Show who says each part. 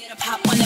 Speaker 1: get a pop one